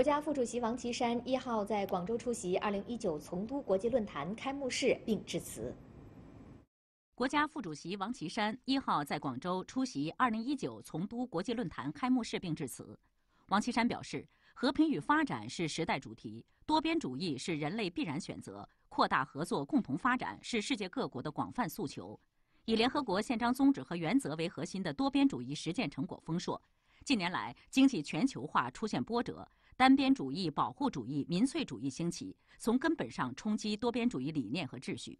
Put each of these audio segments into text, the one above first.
国家副主席王岐山一号在广州出席二零一九从都国际论坛开幕式并致辞。国家副主席王岐山一号在广州出席二零一九从都国际论坛开幕式并致辞。王岐山表示，和平与发展是时代主题，多边主义是人类必然选择，扩大合作共同发展是世界各国的广泛诉求。以联合国宪章宗旨和原则为核心的多边主义实践成果丰硕。近年来，经济全球化出现波折。单边主义、保护主义、民粹主义兴起，从根本上冲击多边主义理念和秩序。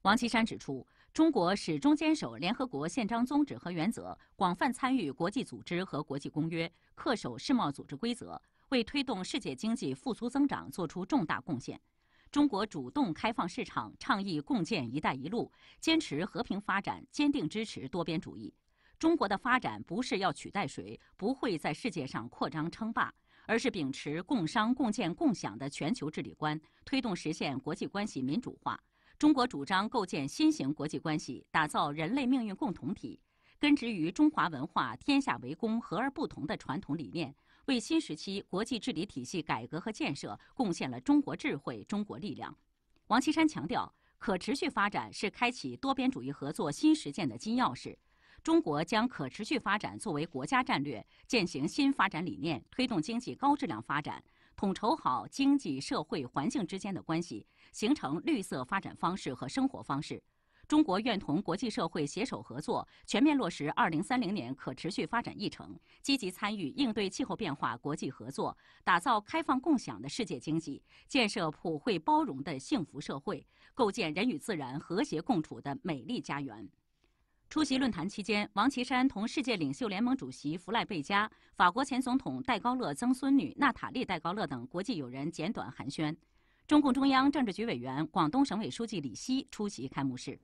王岐山指出，中国始终坚守联合国宪章宗旨和原则，广泛参与国际组织和国际公约，恪守世贸组织规则，为推动世界经济复苏增长作出重大贡献。中国主动开放市场，倡议共建“一带一路”，坚持和平发展，坚定支持多边主义。中国的发展不是要取代谁，不会在世界上扩张称霸。而是秉持共商共建共享的全球治理观，推动实现国际关系民主化。中国主张构建新型国际关系，打造人类命运共同体，根植于中华文化“天下为公，和而不同”的传统理念，为新时期国际治理体系改革和建设贡献了中国智慧、中国力量。王岐山强调，可持续发展是开启多边主义合作新实践的金钥匙。中国将可持续发展作为国家战略，践行新发展理念，推动经济高质量发展，统筹好经济社会环境之间的关系，形成绿色发展方式和生活方式。中国愿同国际社会携手合作，全面落实二零三零年可持续发展议程，积极参与应对气候变化国际合作，打造开放共享的世界经济，建设普惠包容的幸福社会，构建人与自然和谐共处的美丽家园。出席论坛期间，王岐山同世界领袖联盟主席弗赖贝加、法国前总统戴高乐曾孙女娜塔莉·戴高乐等国际友人简短寒暄。中共中央政治局委员、广东省委书记李希出席开幕式。